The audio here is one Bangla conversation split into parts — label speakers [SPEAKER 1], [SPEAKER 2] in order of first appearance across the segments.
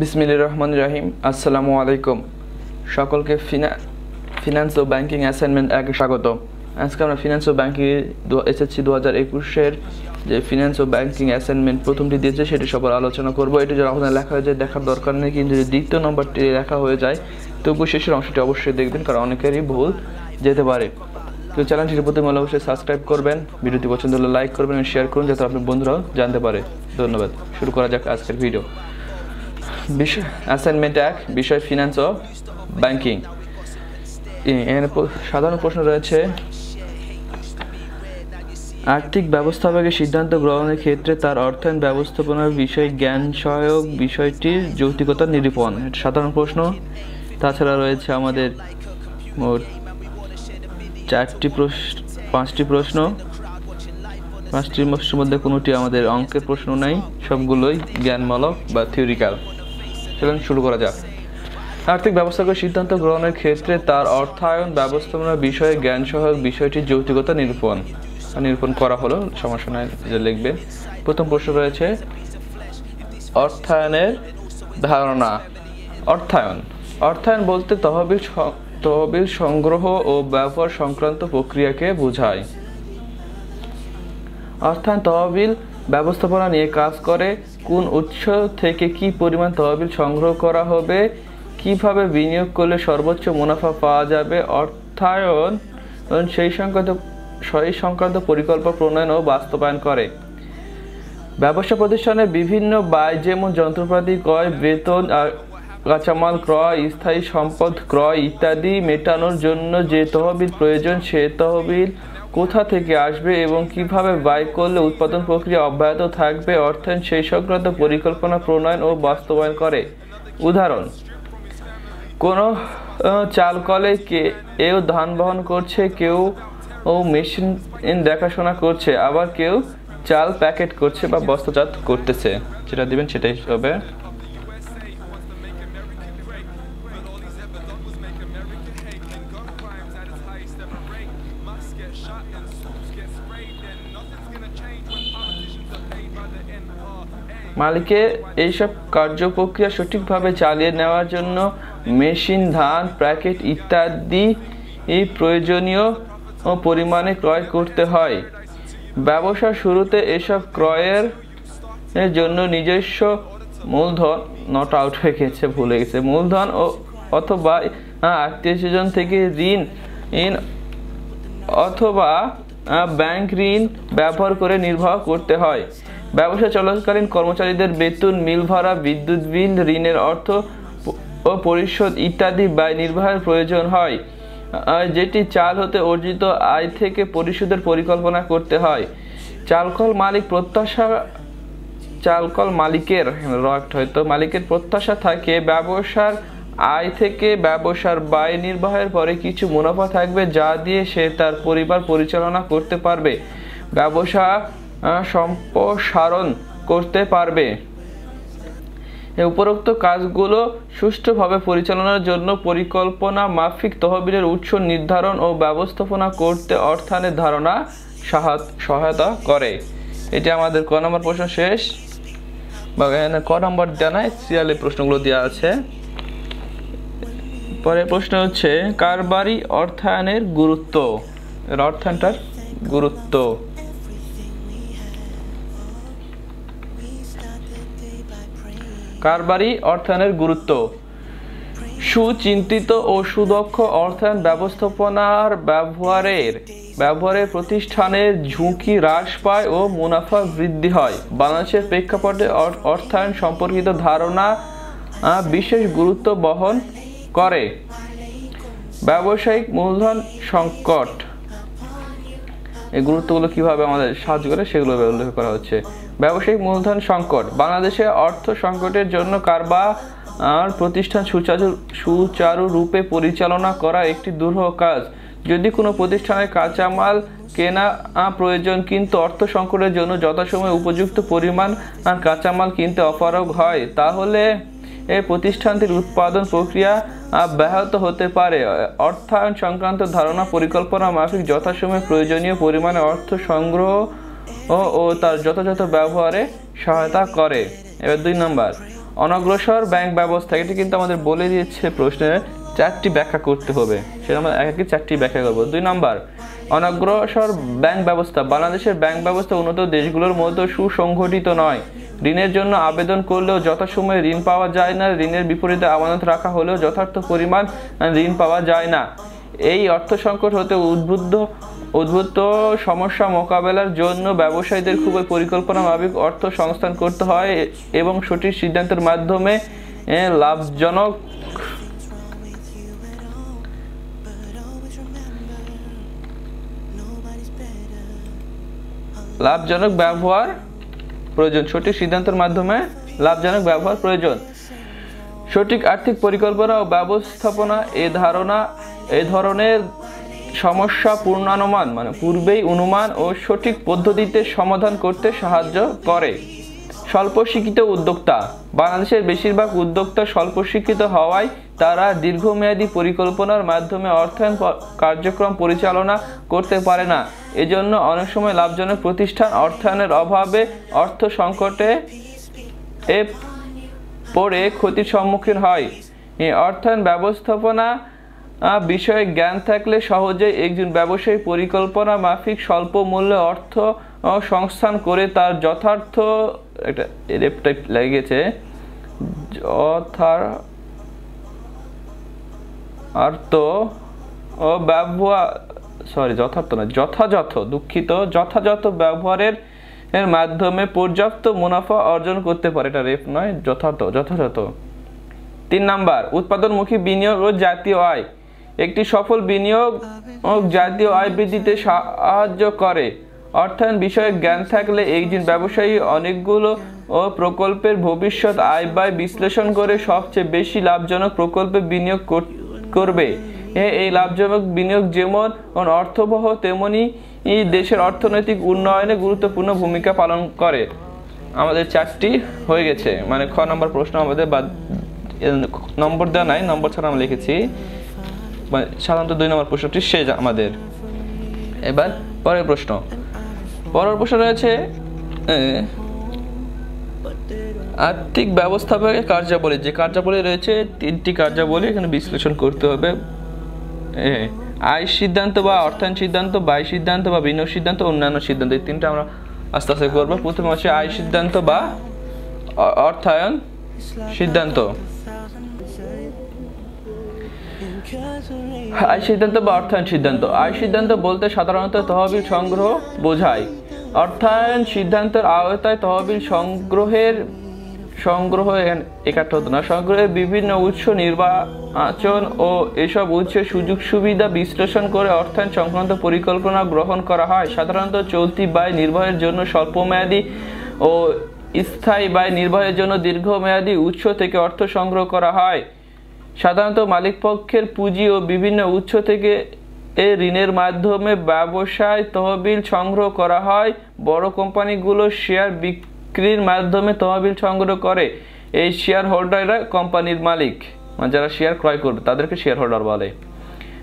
[SPEAKER 1] বিসমিল্লাহির রহমান রাহিম। আসসালামু আলাইকুম। সকলকে ফিনা ফিনান্স ও ব্যাংকিং অ্যাসাইনমেন্ট একে স্বাগত। আজকে আমরা ফিনান্স ও ব্যাংকিং এসএসসি দু হাজার একুশের যে ফিনান্স ও ব্যাংকিং অ্যাসাইনমেন্ট প্রথমটি দিয়েছে, সেটি সবার আলোচনা করব। এটি যদি আপনার লেখা হয়ে যায়, দেখার দরকার নেই। কিন্তু যদি দ্বিতীয় নম্বরটি লেখা হয়ে যায় তবু শেষের অংশটি অবশ্যই দেখবেন, কারণ অনেকেরই ভুল যেতে পারে। তো চ্যানেলটির প্রতি মনে অবশ্যই সাবস্ক্রাইব করবেন, ভিডিওটি পছন্দ হলে লাইক করবেন শেয়ার করুন, যাতে আপনার বন্ধুরাও জানতে পারে। ধন্যবাদ। শুরু করা যাক আজকের ভিডিও অ্যাসাইনমেন্ট এক, বিষয় ফিনান্স ও ব্যাংকিং এখানে সাধারণ প্রশ্ন রয়েছে, আর্থিক ব্যবস্থাপকের সিদ্ধান্ত গ্রহণের ক্ষেত্রে তার অর্থায়ন ব্যবস্থাপনার বিষয়ে জ্ঞান সহায়ক বিষয়টির যৌক্তিকতা নিরূপণ। সাধারণ প্রশ্ন। তাছাড়া রয়েছে আমাদের মোট চারটি প্রশ্ন, পাঁচটি প্রশ্ন। পাঁচটি প্রশ্নের মধ্যে কোনোটি আমাদের অঙ্কের প্রশ্ন নাই, সবগুলোই জ্ঞানমূলক বা থিওরিক্যাল চলুন শুরু করা যাক। আর্থিক ব্যবস্থাপকের সিদ্ধান্ত গ্রহণের ক্ষেত্রে তার অর্থায়ন ব্যবস্থাপনা বিষয়ে জ্ঞান সহায়ক বিষয়টির যৌক্তিকতা নিরূপণ। নিরূপণ করা হলো সমস্যা যে লিখবে। প্রথম প্রশ্ন রয়েছে, অর্থায়নের ধারণা। অর্থায়ন। অর্থায়ন বলতে তহবিল তহবিল সংগ্রহ ও ব্যবহার সংক্রান্ত প্রক্রিয়াকে বোঝায়। অর্থায়ন তহবিল ব্যবস্থাপনা নিয়ে কাজ করে, কোন উৎস থেকে কি পরিমাণ তহবিল সংগ্রহ করা হবে, কীভাবে বিনিয়োগ করলে সর্বোচ্চ মুনাফা পাওয়া যাবে, অর্থায়ন সেই সংক্রান্ত সেই সংক্রান্ত পরিকল্পনা প্রণয়ন ও বাস্তবায়ন করে। ব্যবসা প্রতিষ্ঠানে বিভিন্ন ব্যয়, যেমন যন্ত্রপাতি, ক্রয়, বেতন কাঁচামাল ক্রয়, স্থায়ী সম্পদ ক্রয় ইত্যাদি মেটানোর জন্য যে তহবিল প্রয়োজন, সে তহবিল কোথা থেকে আসবে এবং কীভাবে ব্যয় করলে উৎপাদন প্রক্রিয়া অব্যাহত থাকবে অর্থায়ন সেই সংক্রান্ত পরিকল্পনা প্রণয়ন ও বাস্তবায়ন করে। উদাহরণ, কোনো চাল কলে কে কেউ ধান বহন করছে, কেউ ও মেশিন দেখাশোনা করছে, আবার কেউ চাল প্যাকেট করছে বা বস্তাজাত করতেছে। যেটা দিবেন সেটাই হবে। মালিকের এইসব কার্যপ্রক্রিয়া সঠিকভাবে চালিয়ে নেওয়ার জন্য মেশিন, ধান, প্যাকেট ইত্যাদি প্রয়োজনীয় পরিমাণে ক্রয় করতে হয়। ব্যবসা শুরুতে এসব ক্রয়ের জন্য নিজস্ব মূলধন নট আউট হয়ে গেছে, ভুলে গেছে। মূলধন ও অথবা আত্মীয় স্বজন থেকে ঋণ ঋণ অথবা ব্যাংক ঋণ ব্যবহার করে নির্বাহ করতে হয়। ব্যবসা চলাকালীন কর্মচারীদের বেতন, মিল ভাড়া, বিদ্যুৎ বিল, ঋণের অর্থ ও পরিশোধ ইত্যাদি ব্যয় নির্বাহের প্রয়োজন হয়। যেটি চাল হতে অর্জিত আয় থেকে পরিশোধের পরিকল্পনা করতে হয়। চালকল মালিক প্রত্যাশা, চালকল মালিকের রক্ট হয়তো মালিকের প্রত্যাশা থাকে, ব্যবসার আয় থেকে ব্যবসার ব্যয় নির্বাহের পরে কিছু মুনাফা থাকবে যা দিয়ে সে তার পরিবার পরিচালনা করতে পারবে। ব্যবসা সম্প্রসারণ করতে পারবে। উপরোক্ত কাজগুলো সুষ্ঠুভাবে পরিচালনার জন্য পরিকল্পনা মাফিক তহবিলের উৎস নির্ধারণ ও ব্যবস্থাপনা করতে অর্থায়নের ধারণা সহায়তা করে। এটি আমাদের ক নম্বর প্রশ্ন শেষ। বা এখানে ক নম্বর নাই সিরিয়ালে প্রশ্নগুলো দেওয়া আছে। পরের প্রশ্ন হচ্ছে, কারবারি অর্থায়নের গুরুত্ব। অর্থায়নটার গুরুত্ব। কারবারি অর্থায়নের গুরুত্ব। সুচিন্তিত ও সুদক্ষ অর্থায়ন ব্যবস্থাপনার ব্যবহারের ব্যবহারের প্রতিষ্ঠানের ঝুঁকি হ্রাস পায় ও মুনাফা বৃদ্ধি হয়। বাংলাদেশের প্রেক্ষাপটে অর্থায়ন সম্পর্কিত ধারণা বিশেষ গুরুত্ব বহন করে। ব্যবসায়িক মূলধন সংকট। এই গুরুত্বগুলো কীভাবে আমাদের সাহায্য করে সেগুলো উল্লেখ করা হচ্ছে। ব্যবসায়িক মূলধন সংকট। বাংলাদেশে অর্থ সংকটের জন্য কারবার আর প্রতিষ্ঠান সুচারু সুচারু রূপে পরিচালনা করা একটি দুরূহ কাজ। যদি কোনো প্রতিষ্ঠানের কাঁচামাল কেনা প্রয়োজন, কিন্তু অর্থ সংকটের জন্য যথাসময়ে উপযুক্ত পরিমাণ কাঁচামাল কিনতে অপারগ হয়, তাহলে এই প্রতিষ্ঠানটির উৎপাদন প্রক্রিয়া ব্যাহত হতে পারে। অর্থায়ন সংক্রান্ত ধারণা, পরিকল্পনা মাফিক যথাসময়ে প্রয়োজনীয় পরিমাণে অর্থ সংগ্রহ ও তার যথাযথ ব্যবহারে সহায়তা করে। এবার দুই নম্বর, অনগ্রসর ব্যাংক ব্যবস্থা। এটি কিন্তু আমাদের বলে দিয়েছে প্রশ্নে চারটি ব্যাখ্যা করতে হবে। সেটা আমরা এক একে চারটি ব্যাখ্যা করব। দুই নম্বর, অনগ্রসর ব্যাংক ব্যবস্থা। বাংলাদেশের ব্যাংক ব্যবস্থা উন্নত দেশগুলোর মধ্যে সুসংগঠিত নয়। ঋণের জন্য আবেদন করলেও যথাসময়ে ঋণ পাওয়া যায় না। ঋণের বিপরীতে আমানত রাখা হলেও যথার্থ পরিমাণ ঋণ পাওয়া যায় না। এই অর্থ সংকট হতে উদ্বুদ্ধ উদ্ভূত সমস্যা মোকাবেলার জন্য ব্যবসায়ীদের খুবই পরিকল্পনা মাফিক অর্থ সংস্থান করতে হয় এবং সঠিক সিদ্ধান্তের মাধ্যমে লাভজনক লাভজনক ব্যবহার প্রয়োজন। সঠিক সিদ্ধান্তের মাধ্যমে লাভজনক ব্যবহার প্রয়োজন। সঠিক আর্থিক পরিকল্পনা ও ব্যবস্থাপনা এ ধারণা, এ ধরনের সমস্যা পূর্ণানুমান মানে পূর্বেই অনুমান ও সঠিক পদ্ধতিতে সমাধান করতে সাহায্য করে। স্বল্প শিক্ষিত উদ্যোক্তা। বাংলাদেশের বেশিরভাগ উদ্যোক্তা স্বল্প শিক্ষিত হওয়ায় তারা দীর্ঘমেয়াদী পরিকল্পনার মাধ্যমে অর্থায়ন কার্যক্রম পরিচালনা করতে পারে না। এজন্য অনেক সময় লাভজনক প্রতিষ্ঠান অর্থায়নের অভাবে অর্থ সংকটে এ পড়ে ক্ষতির সম্মুখীন হয়। অর্থায়ন ব্যবস্থাপনা বিষয়ে জ্ঞান থাকলে সহজেই একজন ব্যবসায়ী পরিকল্পনা মাফিক স্বল্প মূল্যে অর্থ সংস্থান করে তার যথার্থ টাইপ লেগেছে যথার অর্থ ও ব্যবহার সরি যথার্থ না যথাযথ, দুঃখিত, যথাযথ ব্যবহারের, এর মাধ্যমে পর্যাপ্ত মুনাফা অর্জন করতে পারে। এটা রেপ নয়, যথার্থ, যথাযথ। তিন নাম্বার, উৎপাদনমুখী বিনিয়োগ ও জাতীয় আয়। একটি সফল বিনিয়োগ ও জাতীয় আয় বৃদ্ধিতে সাহায্য করে। অর্থায়ন বিষয়ে জ্ঞান থাকলে একজন ব্যবসায়ী অনেকগুলো ও প্রকল্পের ভবিষ্যৎ আয় ব্যয় বিশ্লেষণ করে সবচেয়ে বেশি লাভজনক প্রকল্পে বিনিয়োগ কর- করবে। এই লাভজনক বিনিয়োগ যেমন অর্থবহ, তেমনি দেশের অর্থনৈতিক উন্নয়নে গুরুত্বপূর্ণ ভূমিকা পালন করে। আমাদের চারটি হয়ে গেছে। মানে খ নম্বর প্রশ্ন আমাদের বাদ নম্বর দেওয়া নাই, নম্বর ছাড়া আমরা লিখেছি। সাধারণত দুই নম্বর প্রশ্নটি শেষ আমাদের। এবার পরের প্রশ্ন। পরের প্রশ্ন রয়েছে আর্থিক ব্যবস্থাপকের কার্যাবলী, যে কার্যাবলী রয়েছে, তিনটি কার্যাবলী এখানে বিশ্লেষণ করতে হবে। আয় সিদ্ধান্ত বা অর্থায়ন সিদ্ধান্ত ব্যয় সিদ্ধান্ত বা বিনিয়োগ সিদ্ধান্ত, অন্যান্য সিদ্ধান্ত, এই তিনটা আমরা আস্তে আস্তে করব। প্রথমে হচ্ছে আয় সিদ্ধান্ত বা অর্থায়ন সিদ্ধান্ত। আয় সিদ্ধান্ত বা অর্থায়ন সিদ্ধান্ত। আয় সিদ্ধান্ত বলতে সাধারণত তহবিল সংগ্রহ বোঝায়। অর্থায়ন সিদ্ধান্তের আওতায় তহবিল সংগ্রহের সংগ্রহ হতো না। সংগ্রহের বিভিন্ন উৎস নির্বাচন ও এসব উৎসের সুযোগ সুবিধা বিশ্লেষণ করে অর্থায়ন সংক্রান্ত পরিকল্পনা গ্রহণ করা হয়। সাধারণত চলতি ব্যয় নির্বাহের জন্য স্বল্পমেয়াদী ও স্থায়ী ব্যয় নির্বাহের জন্য দীর্ঘমেয়াদী উৎস থেকে অর্থ সংগ্রহ করা হয়। সাধারণত মালিকপক্ষের পুঁজি ও বিভিন্ন উৎস থেকে এ ঋণের মাধ্যমে ব্যবসায় তহবিল সংগ্রহ করা হয়। বড় কোম্পানিগুলো শেয়ার বিক্রির মাধ্যমে তহবিল সংগ্রহ করে এই শেয়ার হোল্ডাররা কোম্পানির মালিক মানে যারা শেয়ার ক্রয় করবে, তাদেরকে শেয়ার হোল্ডার বলে।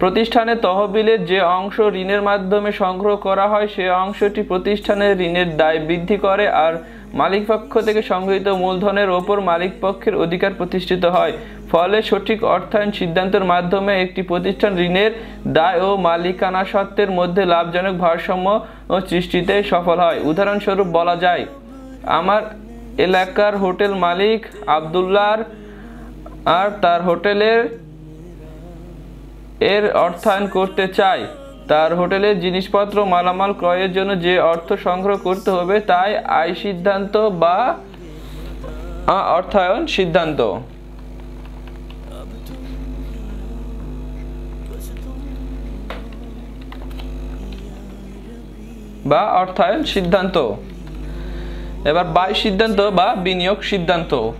[SPEAKER 1] প্রতিষ্ঠানের তহবিলের যে অংশ ঋণের মাধ্যমে সংগ্রহ করা হয়, সে অংশটি প্রতিষ্ঠানের ঋণের দায় বৃদ্ধি করে আর মালিক পক্ষ থেকে সংগৃহীত মূলধনের ওপর মালিক পক্ষের অধিকার প্রতিষ্ঠিত হয়। ফলে সঠিক অর্থায়ন সিদ্ধান্তের মাধ্যমে একটি প্রতিষ্ঠান ঋণের দায় ও মালিকানা সত্ত্বের মধ্যে লাভজনক ভারসাম্য ও সৃষ্টিতে সফল হয়। উদাহরণস্বরূপ বলা যায় আমার এলাকার হোটেল মালিক আবদুল্লার আর তার হোটেলের এর অর্থায়ন করতে চাই। তার হোটেলের জিনিসপত্র মালামাল ক্রয়ের জন্য যে অর্থ সংগ্রহ করতে হবে তাই আয় সিদ্ধান্ত বা অর্থায়ন সিদ্ধান্ত। বা অর্থায়ন সিদ্ধান্ত। এবার বাই সিদ্ধান্ত বা বিনিয়োগ সিদ্ধান্ত।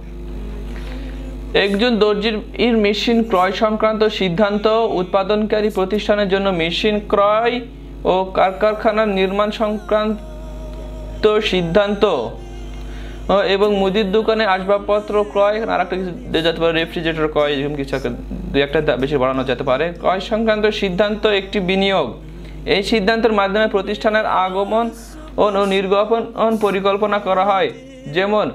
[SPEAKER 1] একজন দর্জির মেশিন ক্রয় সংক্রান্ত সিদ্ধান্ত উৎপাদনকারী প্রতিষ্ঠানের জন্য মেশিন ক্রয় ও কার- কারখানার নির্মাণ সংক্রান্ত সিদ্ধান্ত। এবং মুদির দোকানে আসবাবপত্র ক্রয়, আর একটা কিছু দেওয়া যেতে পারে, রেফ্রিজারেটর ক্রয়, এরকম কিছু একটা দু একটা বেশি বাড়ানো যেতে পারে। ক্রয় সংক্রান্ত সিদ্ধান্ত একটি বিনিয়োগ। এই সিদ্ধান্তের মাধ্যমে প্রতিষ্ঠানের আগমন ও নির্গমন পরিকল্পনা করা হয়। যেমন,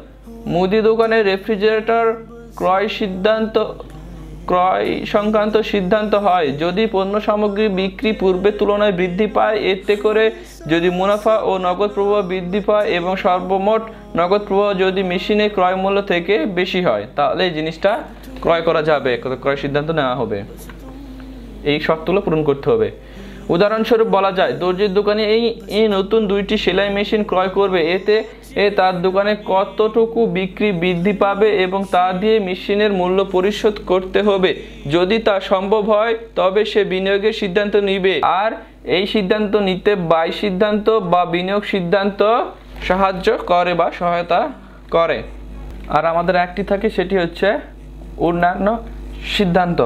[SPEAKER 1] মুদি দোকানে রেফ্রিজারেটর ক্রয় সিদ্ধান্ত, ক্রয় সংক্রান্ত সিদ্ধান্ত হয়। যদি পণ্য সামগ্রী বিক্রি পূর্বের তুলনায় বৃদ্ধি পায়, এতে করে যদি মুনাফা ও নগদ প্রবাহ বৃদ্ধি পায় এবং সর্বমোট নগদ প্রবাহ যদি মেশিনে ক্রয় মূল্য থেকে বেশি হয়, তাহলে এই জিনিসটা ক্রয় করা যাবে, ক্রয় সিদ্ধান্ত নেওয়া হবে। এই শর্তগুলো পূরণ করতে হবে। উদাহরণস্বরূপ বলা যায়, দর্জির দোকানে এই এই নতুন দুইটি সেলাই মেশিন ক্রয় করবে। এতে, এ তার দোকানে কতটুকু বিক্রি বৃদ্ধি পাবে এবং তা দিয়ে মেশিনের মূল্য পরিশোধ করতে হবে। যদি তা সম্ভব হয়, তবে সে বিনিয়োগের সিদ্ধান্ত নিবে। আর এই সিদ্ধান্ত নিতে বাই সিদ্ধান্ত বা বিনিয়োগ সিদ্ধান্ত সাহায্য করে বা সহায়তা করে। আর আমাদের একটি থাকে, সেটি হচ্ছে অন্যান্য সিদ্ধান্ত।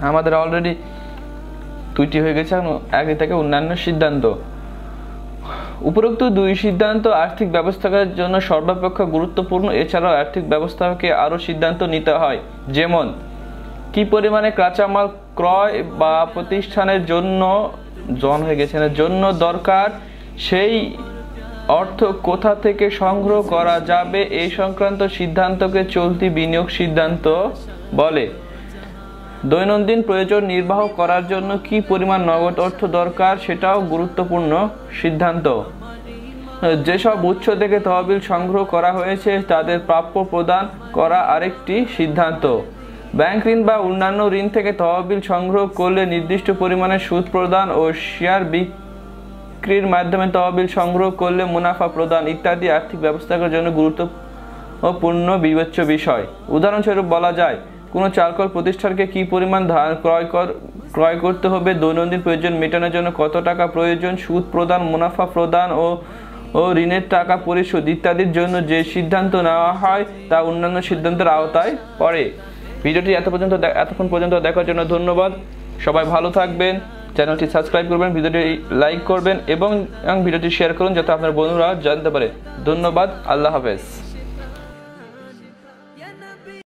[SPEAKER 1] আমাদের অলরেডি দুইটি হয়ে গেছে আগে থেকে অন্যান্য সিদ্ধান্ত। উপরোক্ত দুই সিদ্ধান্ত আর্থিক ব্যবস্থার জন্য সর্বাপেক্ষা গুরুত্বপূর্ণ। এছাড়াও আর্থিক ব্যবস্থাকে আরও সিদ্ধান্ত নিতে হয়। যেমন, কি পরিমাণে কাঁচামাল ক্রয় বা প্রতিষ্ঠানের জন্য, জন হয়ে গেছে জন্য দরকার, সেই অর্থ কোথা থেকে সংগ্রহ করা যাবে এই সংক্রান্ত সিদ্ধান্তকে চলতি বিনিয়োগ সিদ্ধান্ত বলে। দৈনন্দিন প্রয়োজন নির্বাহ করার জন্য কি পরিমাণ নগদ অর্থ দরকার সেটাও গুরুত্বপূর্ণ সিদ্ধান্ত। যেসব উৎস থেকে তহবিল সংগ্রহ করা হয়েছে তাদের প্রাপ্য প্রদান করা আরেকটি সিদ্ধান্ত। ব্যাংক ঋণ বা অন্যান্য ঋণ থেকে তহবিল সংগ্রহ করলে নির্দিষ্ট পরিমাণে সুদ প্রদান ও শেয়ার বিক্রির মাধ্যমে তহবিল সংগ্রহ করলে মুনাফা প্রদান ইত্যাদি আর্থিক ব্যবস্থার জন্য গুরুত্বপূর্ণ বিবেচ্য বিষয়। উদাহরণস্বরূপ বলা যায় কোনো চালকল প্রতিষ্ঠানকে কি পরিমাণ ধান ক্রয় কর, ক্রয় করতে হবে, দৈনন্দিন প্রয়োজন মেটানোর জন্য কত টাকা প্রয়োজন, সুদ প্রদান, মুনাফা প্রদান ও ও ঋণের টাকা পরিশোধ ইত্যাদির জন্য যে সিদ্ধান্ত নেওয়া হয় তা অন্যান্য সিদ্ধান্তের আওতায় পড়ে। ভিডিওটি এত পর্যন্ত এতক্ষণ পর্যন্ত দেখার জন্য ধন্যবাদ। সবাই ভালো থাকবেন, চ্যানেলটি সাবস্ক্রাইব করবেন, ভিডিওটি লাইক করবেন এবং ভিডিওটি শেয়ার করুন যাতে আপনার বন্ধুরা জানতে পারে। ধন্যবাদ, আল্লাহ হাফেজ।